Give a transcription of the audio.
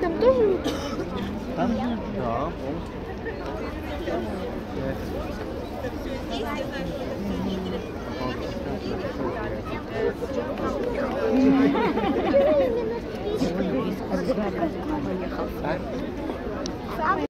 Там тоже Там? Да.